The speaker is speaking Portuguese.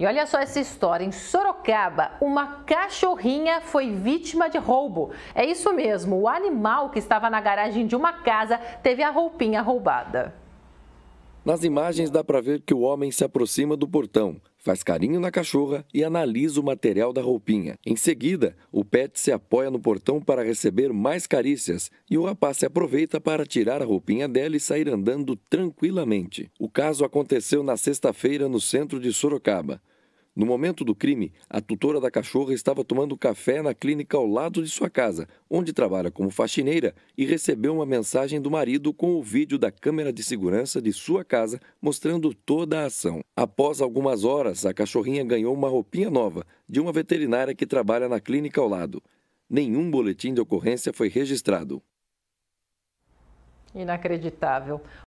E olha só essa história. Em Sorocaba, uma cachorrinha foi vítima de roubo. É isso mesmo, o animal que estava na garagem de uma casa teve a roupinha roubada. Nas imagens dá para ver que o homem se aproxima do portão, faz carinho na cachorra e analisa o material da roupinha. Em seguida, o pet se apoia no portão para receber mais carícias e o rapaz se aproveita para tirar a roupinha dela e sair andando tranquilamente. O caso aconteceu na sexta-feira no centro de Sorocaba. No momento do crime, a tutora da cachorra estava tomando café na clínica ao lado de sua casa, onde trabalha como faxineira, e recebeu uma mensagem do marido com o vídeo da câmera de segurança de sua casa mostrando toda a ação. Após algumas horas, a cachorrinha ganhou uma roupinha nova de uma veterinária que trabalha na clínica ao lado. Nenhum boletim de ocorrência foi registrado. Inacreditável.